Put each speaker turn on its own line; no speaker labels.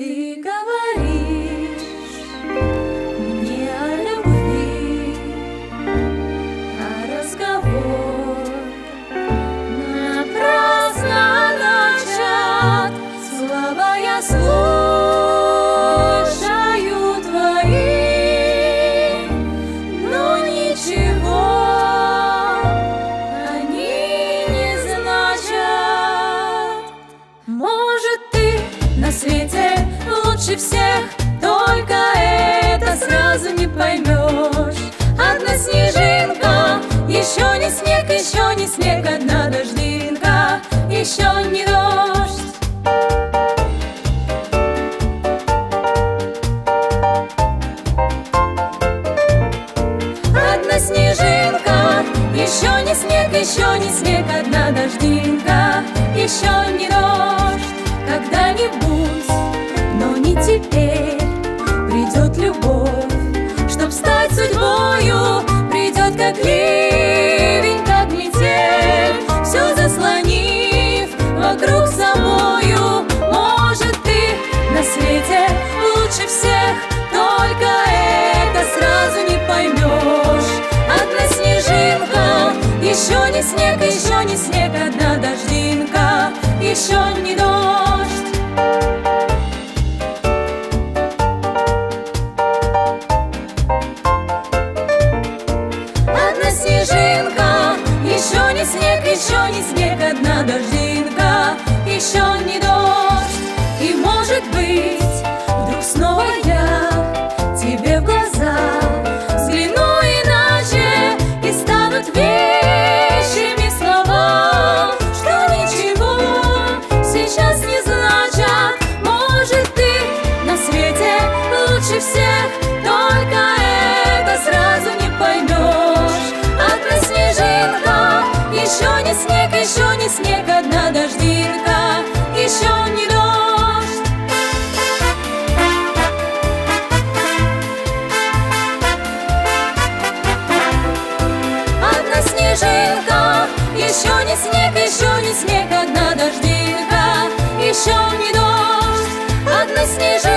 Ты говоришь на свете лучше всех, только это сразу не поймешь. Одна снежинка, еще не снег, еще не снег, одна дождинка, еще не дождь. Одна снежинка, еще не снег, еще не снег, одна дождинка, еще не дождь. еще не дождь. Одна снежинка, еще не снег, еще не снег, одна дождинка, еще лучше всех, только это сразу не поймешь. Одна снежинка, еще не снег, еще не снег, одна дождинка, еще не дождь. Одна снежинка, еще не снег, еще не снег, одна дождинка, еще не дождь. Одна снежинка.